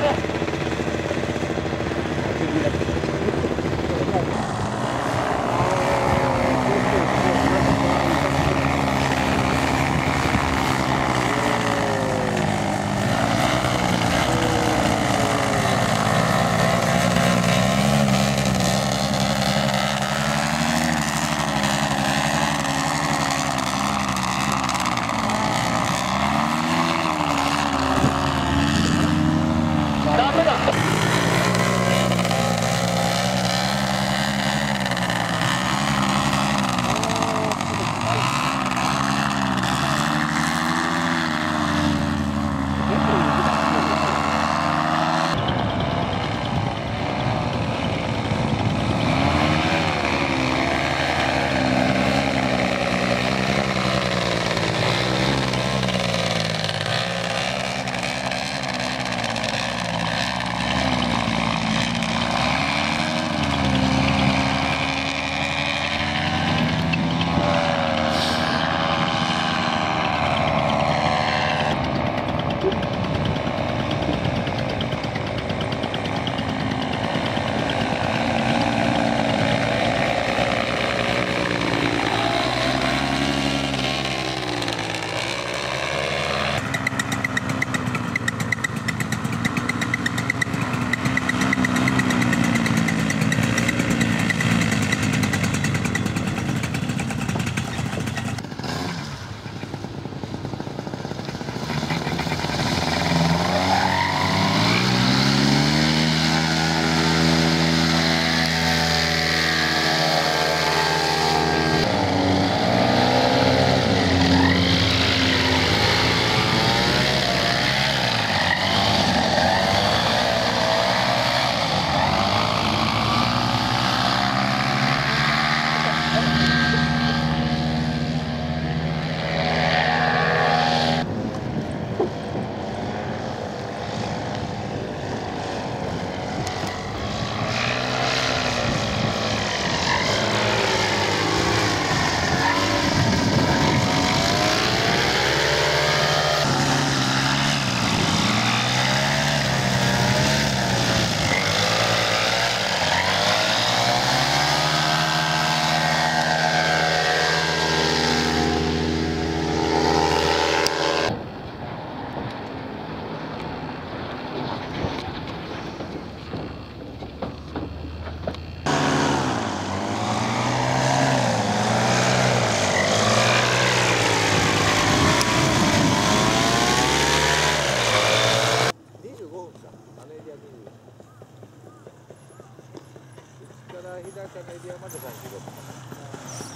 对对。から日高のエリアまで感じる。